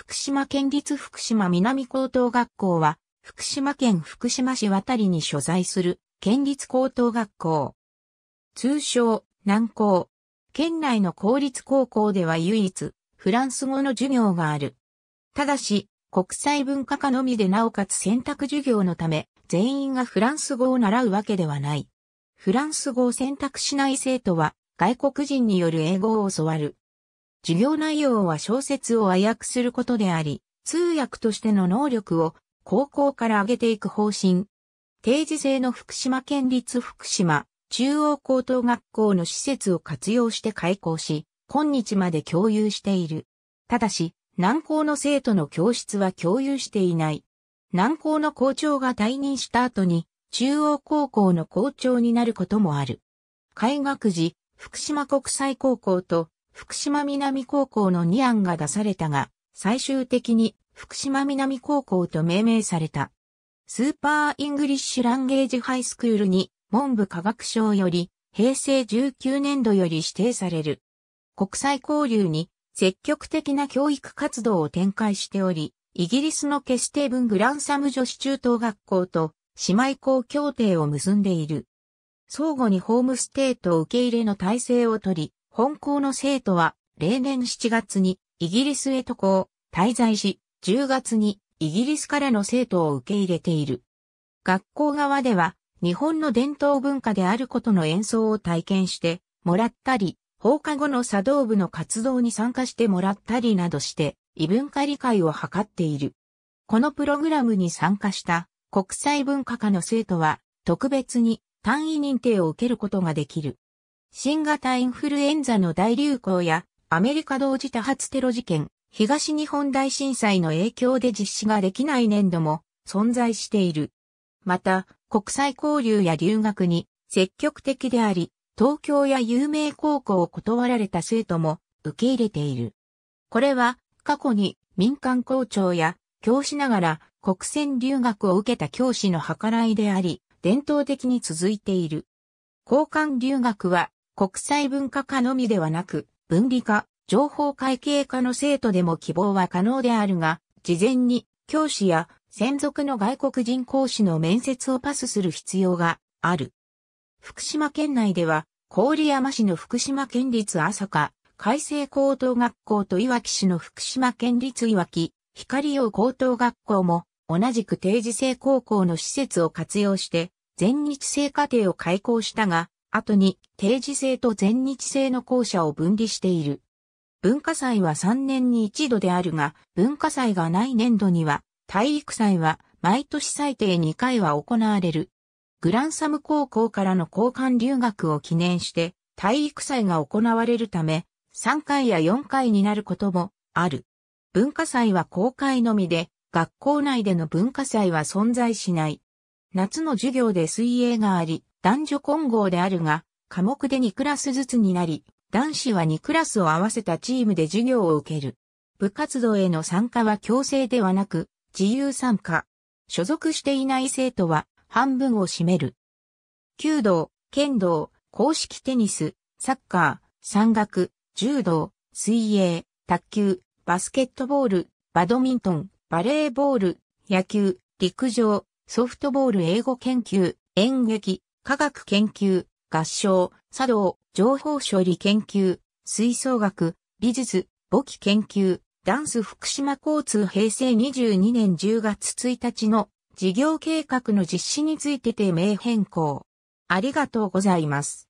福島県立福島南高等学校は、福島県福島市渡りに所在する県立高等学校。通称、南高。県内の公立高校では唯一、フランス語の授業がある。ただし、国際文化科のみでなおかつ選択授業のため、全員がフランス語を習うわけではない。フランス語を選択しない生徒は、外国人による英語を教わる。授業内容は小説を和訳することであり、通訳としての能力を高校から上げていく方針。定時制の福島県立福島中央高等学校の施設を活用して開校し、今日まで共有している。ただし、南高の生徒の教室は共有していない。南高の校長が退任した後に、中央高校の校長になることもある。開学時、福島国際高校と福島南高校の2案が出されたが、最終的に福島南高校と命名された。スーパーイングリッシュランゲージハイスクールに文部科学省より平成19年度より指定される。国際交流に積極的な教育活動を展開しており、イギリスのケステーブン・グランサム女子中等学校と姉妹校協定を結んでいる。相互にホームステート受け入れの体制をとり、本校の生徒は例年7月にイギリスへ渡航、滞在し、10月にイギリスからの生徒を受け入れている。学校側では日本の伝統文化であることの演奏を体験してもらったり、放課後の茶道部の活動に参加してもらったりなどして異文化理解を図っている。このプログラムに参加した国際文化科の生徒は特別に単位認定を受けることができる。新型インフルエンザの大流行やアメリカ同時多発テロ事件、東日本大震災の影響で実施ができない年度も存在している。また、国際交流や留学に積極的であり、東京や有名高校を断られた生徒も受け入れている。これは過去に民間校長や教師ながら国選留学を受けた教師の計らいであり、伝統的に続いている。交換留学は国際文化科のみではなく、分離科、情報会計科の生徒でも希望は可能であるが、事前に教師や専属の外国人講師の面接をパスする必要がある。福島県内では、郡山市の福島県立朝霞、海星高等学校と岩木市の福島県立岩木、光陽高等学校も同じく定時制高校の施設を活用して全日制課程を開校したが、後に定時制と全日制の校舎を分離している。文化祭は3年に一度であるが、文化祭がない年度には、体育祭は毎年最低2回は行われる。グランサム高校からの交換留学を記念して、体育祭が行われるため、3回や4回になることもある。文化祭は公開のみで、学校内での文化祭は存在しない。夏の授業で水泳があり、男女混合であるが、科目で2クラスずつになり、男子は2クラスを合わせたチームで授業を受ける。部活動への参加は強制ではなく、自由参加。所属していない生徒は半分を占める。弓道、剣道、公式テニス、サッカー、山岳、柔道、水泳、卓球、バスケットボール、バドミントン、バレーボール、野球、陸上、ソフトボール英語研究、演劇、科学研究、合唱、茶道、情報処理研究、吹奏楽、美術、簿記研究、ダンス福島交通平成22年10月1日の事業計画の実施について定名変更。ありがとうございます。